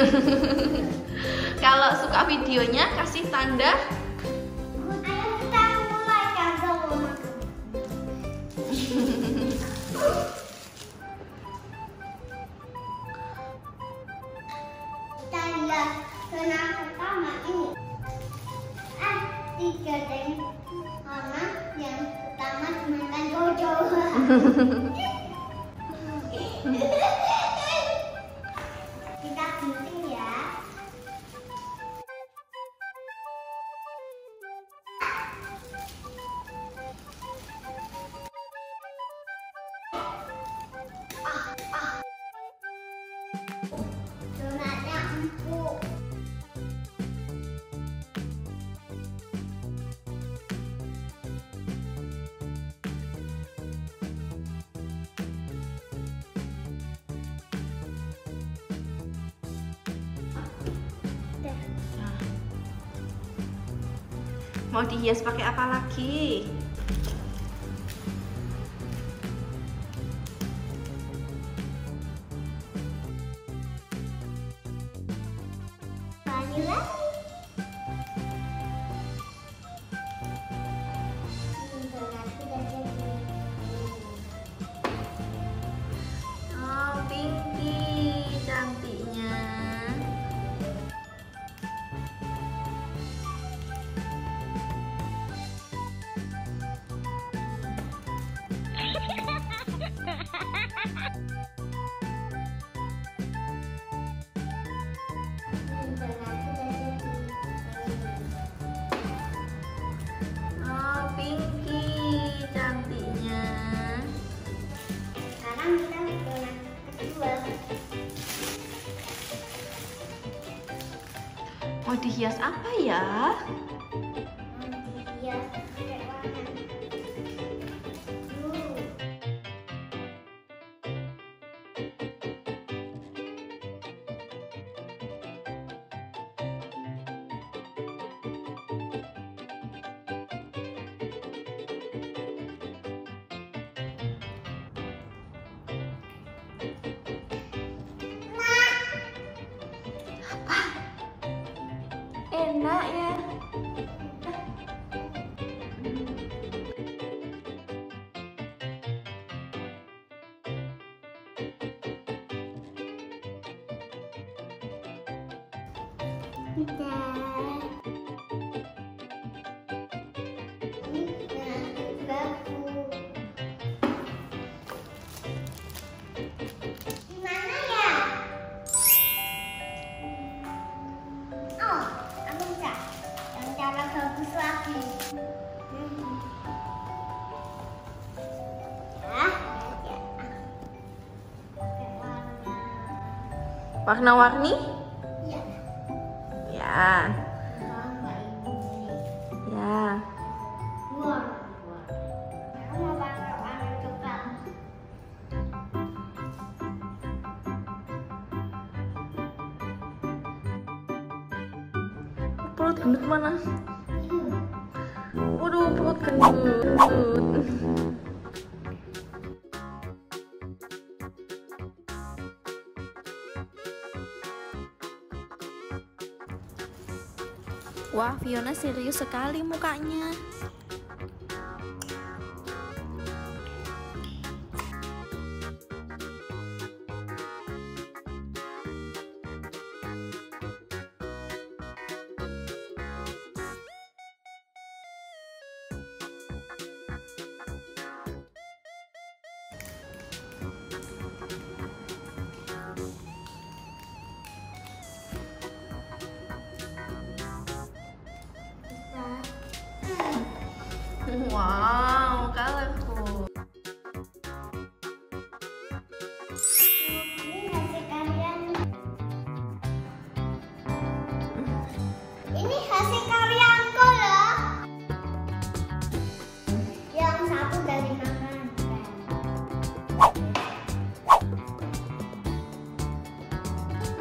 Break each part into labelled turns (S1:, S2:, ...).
S1: Kalau suka videonya kasih tanda
S2: Ayo kita mulai. Kita lihat zona pertama ini. Ah, tiga dan karena yang pertama dimakan Jojo. Empuk.
S1: mau dihias pakai apa lagi? Mau dihias apa ya? Enak ya.
S2: Ya.
S1: Warna-warni?
S2: Iya.
S1: Ya. Ya.
S2: Coklat.
S1: Perut gendut mana? Waduh, perut gendut. Wah, Fiona serius sekali mukanya.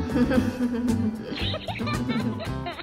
S2: Ha ha ha ha ha!